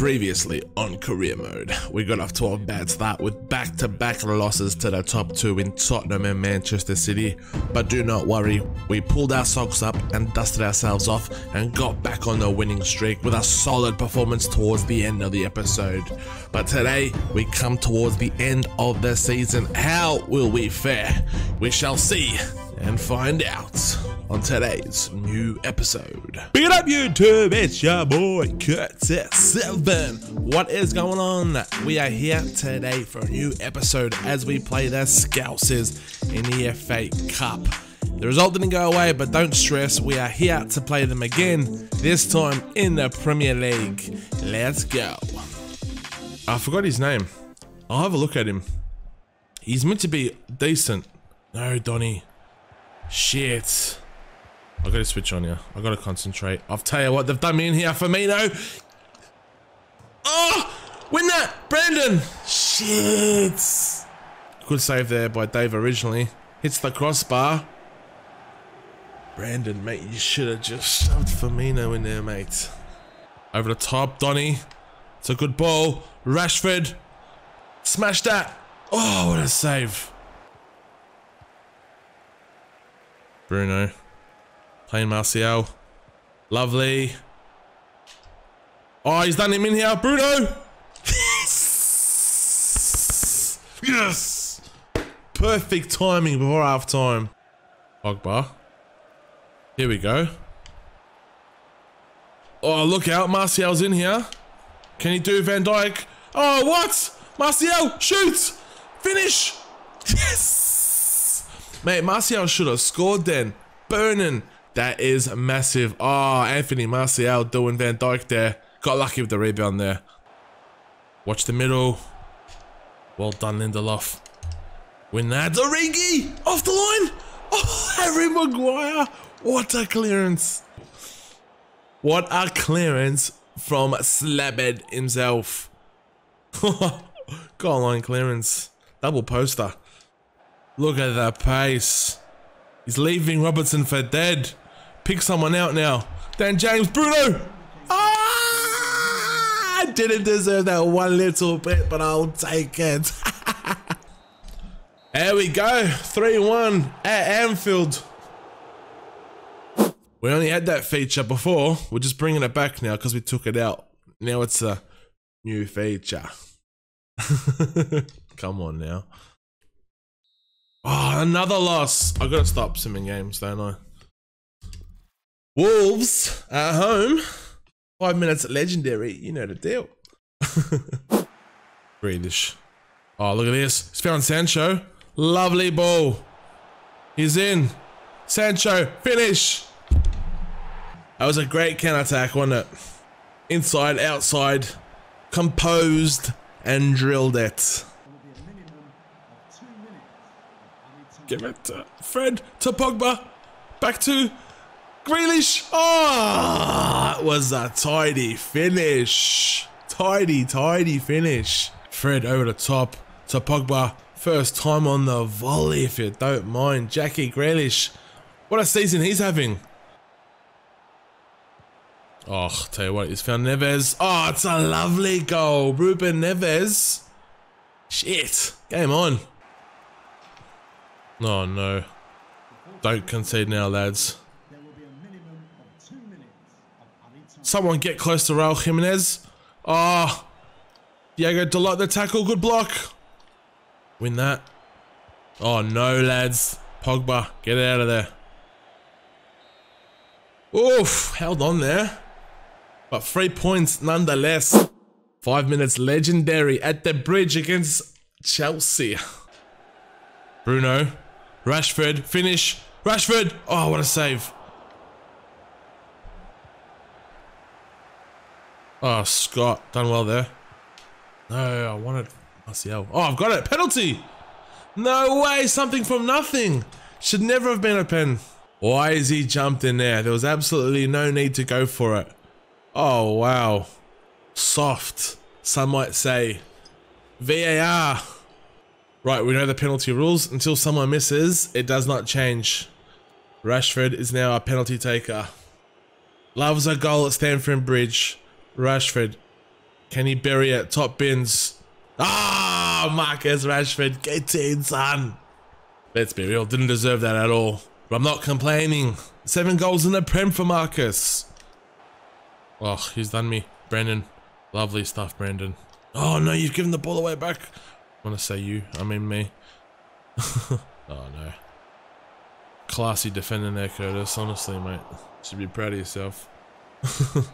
Previously on career mode, we got off to a bad start with back to back losses to the top two in Tottenham and Manchester City. But do not worry, we pulled our socks up and dusted ourselves off and got back on the winning streak with a solid performance towards the end of the episode. But today, we come towards the end of the season. How will we fare? We shall see and find out on today's new episode. Big it up, YouTube! It's your boy Curtis7. What is going on? We are here today for a new episode as we play the Scousers in the FA Cup. The result didn't go away, but don't stress, we are here to play them again, this time in the Premier League. Let's go. I forgot his name. I'll have a look at him. He's meant to be decent. No, Donny. Shit. I gotta switch on here. I gotta concentrate. I'll tell you what, they've done me in here. Firmino. Oh! Win that! Brandon! Shit! Good save there by Dave originally. Hits the crossbar. Brandon, mate, you should have just shoved Firmino in there, mate. Over the top, Donny. It's a good ball. Rashford. Smash that. Oh, what a save. Bruno. Playing Martial. Lovely. Oh, he's done him in here. Bruno! Yes! Yes! Perfect timing before half time. Pogba. Here we go. Oh, look out. Martial's in here. Can he do Van Dijk? Oh, what? Martial, shoot! Finish! Yes! Mate, Martial should have scored then. Burning. That is massive. Oh, Anthony Martial doing Van Dijk there. Got lucky with the rebound there. Watch the middle. Well done, Lindelof. Win that. Origi! Off the line! Oh, Harry Maguire! What a clearance! What a clearance from Slabhead himself. Goal line clearance. Double poster. Look at that pace. He's leaving Robertson for dead. Pick someone out now. Dan James, Bruno. Ah! I didn't deserve that one little bit, but I'll take it. there we go. 3-1 at Anfield. We only had that feature before. We're just bringing it back now because we took it out. Now it's a new feature. Come on now. Oh, another loss. I gotta stop simming games, don't I? Wolves at home. Five minutes legendary. You know the deal. Grealish. Oh, look at this. He's found Sancho. Lovely ball. He's in. Sancho, finish. That was a great counter attack, wasn't it? Inside, outside, composed, and drilled it. Give it to Fred, to Pogba, back to Grealish. Oh, it was a tidy finish. Tidy, tidy finish. Fred over the top to Pogba. First time on the volley, if you don't mind. Jackie Grealish. What a season he's having. Oh, tell you what, he's found Neves. Oh, it's a lovely goal. Ruben Neves. Shit. Game on. Oh, no. Don't concede now, lads. Someone get close to Raul Jimenez. Oh. Diego Dalot the tackle. Good block. Win that. Oh, no, lads. Pogba, get out of there. Oof, held on there. But three points nonetheless. Five minutes legendary at the bridge against Chelsea. Bruno. Rashford. Finish. Rashford. Oh, what a save. Oh, Scott. Done well there. No, I wanted Martial. Oh, I've got it. Penalty. No way. Something from nothing. Should never have been a pen. Why is he jumped in there? There was absolutely no need to go for it. Oh, wow. Soft, some might say. VAR. Right, we know the penalty rules. Until someone misses, it does not change. Rashford is now a penalty taker. Loves a goal at Stamford Bridge. Rashford. Can he bury it? Top bins. Ah, oh, Marcus Rashford, get in, son. Let's be real, didn't deserve that at all. But I'm not complaining. Seven goals in the Prem for Marcus. Oh, he's done me. Brandon. Lovely stuff, Brandon. Oh no, you've given the ball away back. I want to say you, I mean me. oh no. Classy defending there, Curtis. Honestly, mate. Should be proud of yourself.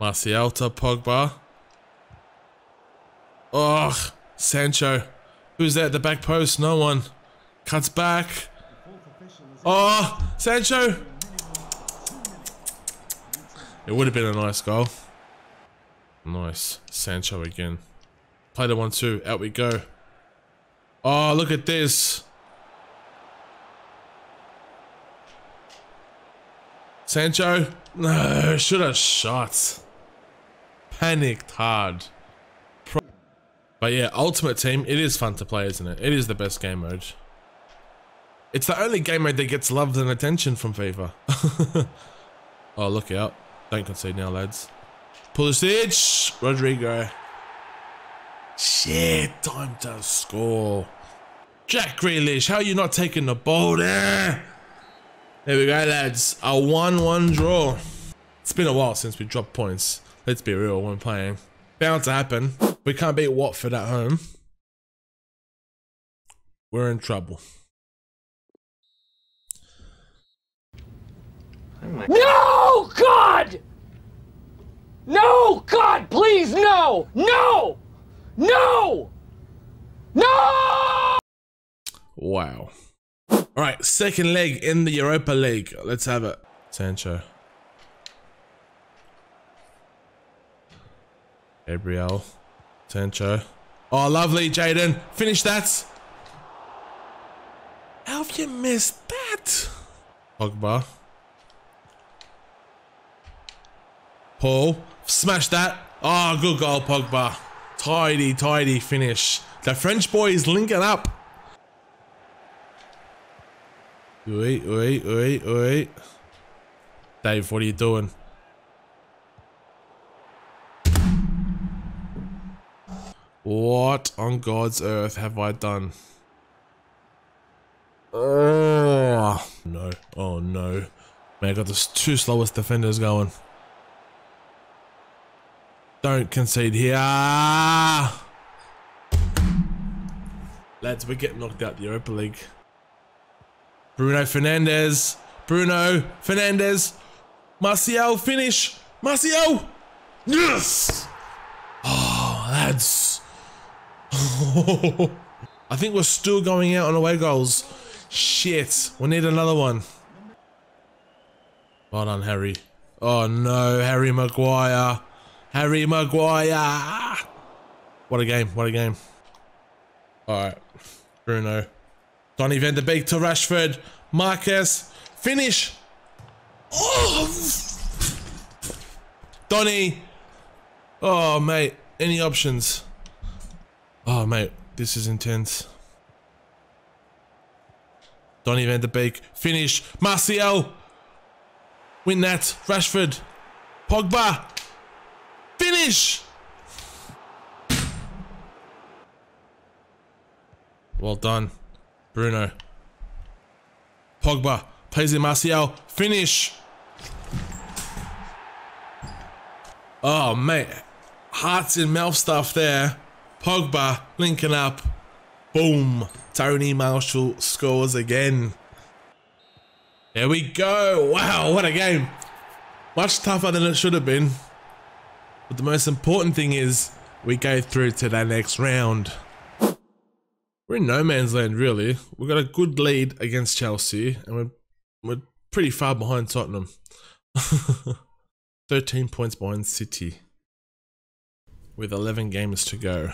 Martial to Pogba. Oh, Sancho. Who's there at the back post? No one. Cuts back. Oh, Sancho. It would have been a nice goal. Nice. Sancho again. Play the one two. Out we go. Oh, look at this. Sancho. No, should have shot. Panicked hard. But yeah, Ultimate Team, it is fun to play, isn't it? It is the best game mode. It's the only game mode that gets love and attention from FIFA. oh, look out. Don't concede now, lads. Pull the Pulisic, Rodrigo. Shit, time to score. Jack Grealish, how are you not taking the ball there? There we go, lads. A 1-1 draw. It's been a while since we dropped points. Let's be real when playing. Bound to happen. We can't beat Watford at home. We're in trouble. Oh no, God! No, God, please, no! No! No! No! Wow. All right, second leg in the Europa League. Let's have it. Sancho. Gabriel. Sancho. Oh, lovely, Jadon. Finish that. How have you missed that? Pogba. Paul. Smash that. Oh, good goal, Pogba. Tidy, tidy finish. The French boy is linking up. Wait, wait, wait, wait. Dave, what are you doing? What on God's earth have I done? Oh no, oh no. Man, I got the two slowest defenders going. Don't concede here. Lads, we're getting knocked out the Europa League. Bruno Fernandes. Bruno Fernandes. Martial, finish. Martial. Yes. Oh, lads. I think we're still going out on away goals. Shit. We need another one. Well done, Harry. Oh no, Harry Maguire. Harry Maguire. What a game. What a game. Alright. Bruno. Donny van de Beek to Rashford. Marcus. Finish. Oh! Donny. Oh, mate. Any options? Oh, mate. This is intense. Donny van de Beek. Finish. Martial. Win that. Rashford. Pogba. Finish! Well done. Bruno. Pogba. Plays in Martial. Finish! Oh, mate. Hearts in mouth stuff there. Pogba linking up. Boom. Tony Martial scores again. There we go. Wow, what a game. Much tougher than it should have been. But the most important thing is we go through to that next round. We're in no man's land, really. We've got a good lead against Chelsea, and we're, we're pretty far behind Tottenham. 13 points behind City, with 11 games to go.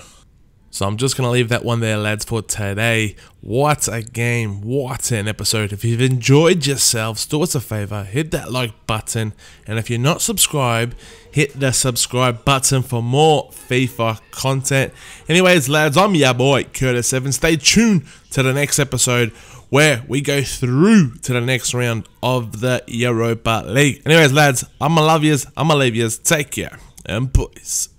So I'm just going to leave that one there, lads, for today. What a game. What an episode. If you've enjoyed yourselves, do us a favor, hit that like button. And if you're not subscribed, hit the subscribe button for more FIFA content. Anyways, lads, I'm your boy, Curtis7. Stay tuned to the next episode where we go through to the next round of the Europa League. Anyways, lads, I'ma love yous, I'ma leave yous. Take care, and boys.